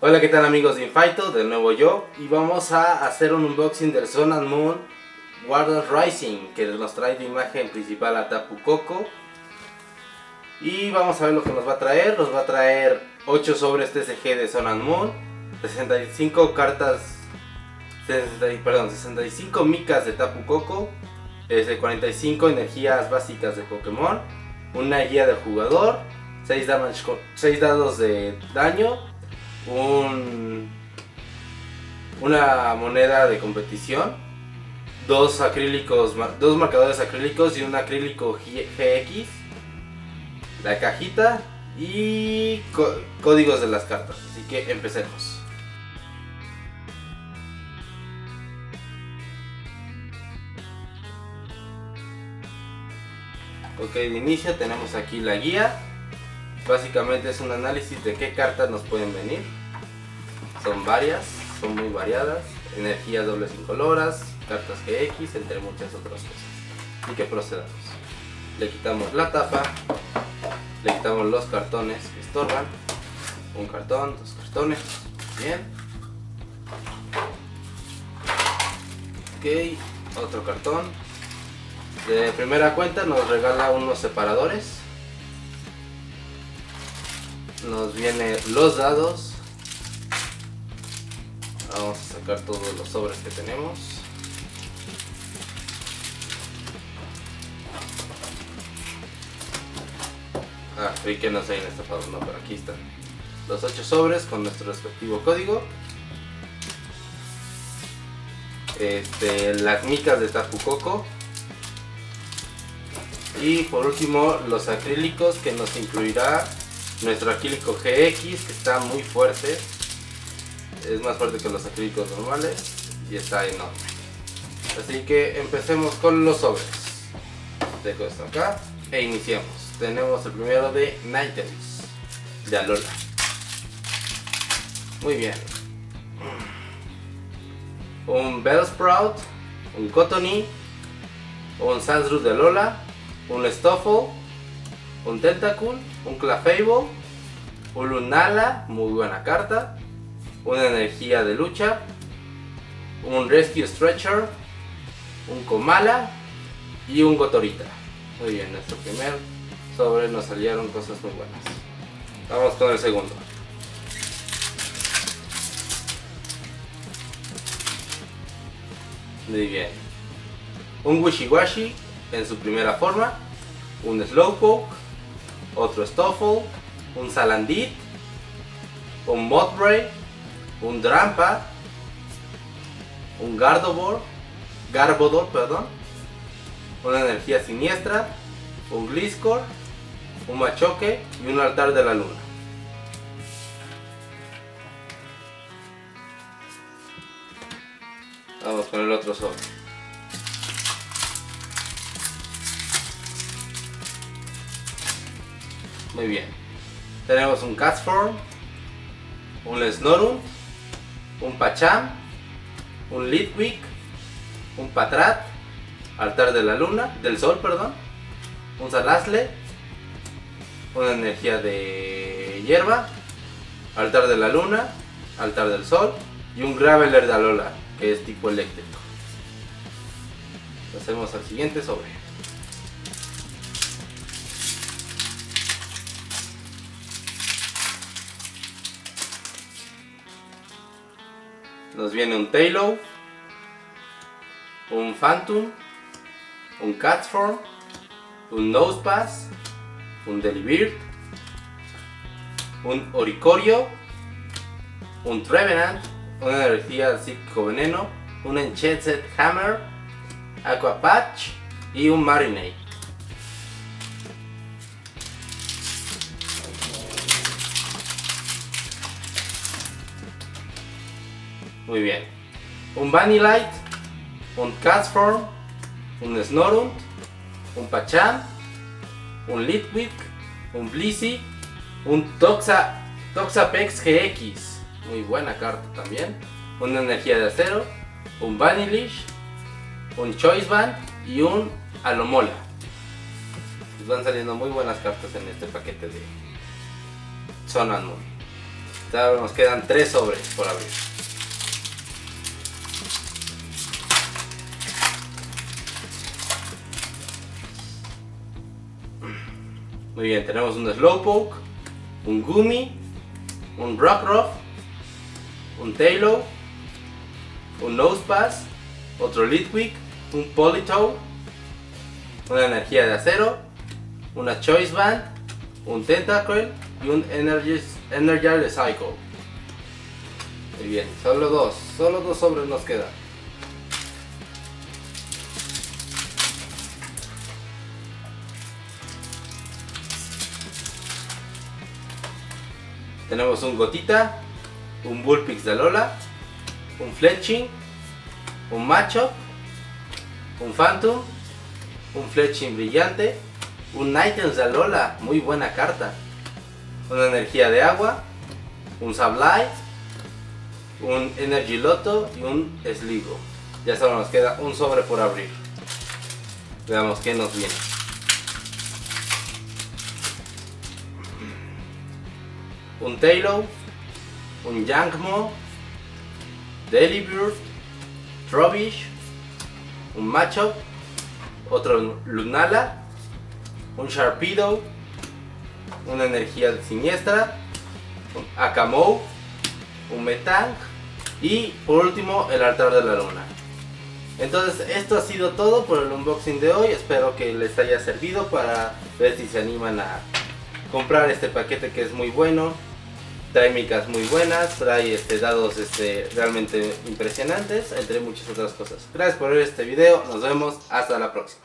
Hola, ¿qué tal amigos de Infighto? De nuevo yo y vamos a hacer un unboxing del Sun and Moon Warden Rising que nos trae de imagen principal a Tapu Koko y vamos a ver lo que nos va a traer, nos va a traer 8 sobres TCG de Sun and Moon 65 cartas 60, perdón, 65 micas de Tapu Koko 45 energías básicas de Pokémon una guía del jugador 6, 6 dados de daño un, una moneda de competición, dos acrílicos, dos marcadores acrílicos y un acrílico GX, la cajita y códigos de las cartas. Así que empecemos. Ok, de inicio tenemos aquí la guía Básicamente es un análisis de qué cartas nos pueden venir. Son varias, son muy variadas. Energías dobles incoloras, cartas GX, entre muchas otras cosas. Y que procedamos. Le quitamos la tapa, le quitamos los cartones que estorban. Un cartón, dos cartones. Bien. Ok, otro cartón. De primera cuenta nos regala unos separadores. Nos viene los dados. Vamos a sacar todos los sobres que tenemos. Ah, creí que no se hayan estafado, no, pero aquí están. Los 8 sobres con nuestro respectivo código. Este, las micas de Tapu Koko y por último los acrílicos que nos incluirá nuestro acrílico GX que está muy fuerte. Es más fuerte que los acrílicos normales y está enorme. Así que empecemos con los sobres. Dejo esto acá e iniciamos. Tenemos el primero de Ninetales de Alola. Muy bien. Un Bellsprout, un Cottony, un Sansrud de Alola, un Stoffel, un Tentacool un Clefable, un Lunala, muy buena carta, una energía de lucha, un Rescue Stretcher, un Komala y un Gotorita. Muy bien, nuestro primer sobre nos salieron cosas muy buenas. Vamos con el segundo. Muy bien. Un Wishiwashi en su primera forma, un Slowpoke, otro Stoffel, un Salandit, un Modbray, un Drampa, un Gardobor, Garbodor, perdón, una energía siniestra, un Gliscor, un Machoque y un altar de la luna. Vamos con el otro sobre. Muy bien. Tenemos un Catsform, un Snorunt, un Pacham, un Litwick, un Patrat, Altar de la Luna, del Sol, perdón, un Salasle, una energía de hierba, Altar de la Luna, Altar del Sol y un Graveler de Alola, que es tipo eléctrico. Pasemos al siguiente sobre. Nos viene un Taillow, un Phantom, un Catsform, un Nosepass, un Delibird, un Oricorio, un Trevenant, una energía psíquico veneno, un Enchanted Hammer, Aqua Patch y un Marinade. Muy bien. Un Vanillite, un Castform, un Snorunt, un Pacham, un Litwick, un Blissey, un Toxa, Toxapex GX. Muy buena carta también. Una energía de acero, un Vanillish, un Choice Band y un Alomola. pues van saliendo muy buenas cartas en este paquete de Sun and. Ahora nos quedan tres sobres por abrir. Muy bien, tenemos un Slowpoke, un Gumi, un Rockruff, un Tailo, un Nosepass, otro Litwick, un Politoed, una energía de acero, una Choice Band, un Tentacle y un Energy, Energy Cycle. Muy bien, solo dos, solo dos sobres nos quedan. Tenemos un Gotita, un Bullpix de Lola, un Fletching, un Macho, un Phantom, un Fletching brillante, un Nightens de Lola, muy buena carta, una energía de agua, un Sableye, un Energy Loto y un Sligo. Ya solo nos queda un sobre por abrir. Veamos qué nos viene. Un Tailo, un Yankmo, Delibird, Trubbish, un Machop, otro Lunala, un Sharpedo, una energía siniestra, un Akamou, un Metang y por último el altar de la luna. Entonces esto ha sido todo por el unboxing de hoy, espero que les haya servido para ver si se animan a comprar este paquete que es muy bueno, trae micas muy buenas, trae este, dados este, realmente impresionantes, entre muchas otras cosas. Gracias por ver este video, nos vemos, hasta la próxima.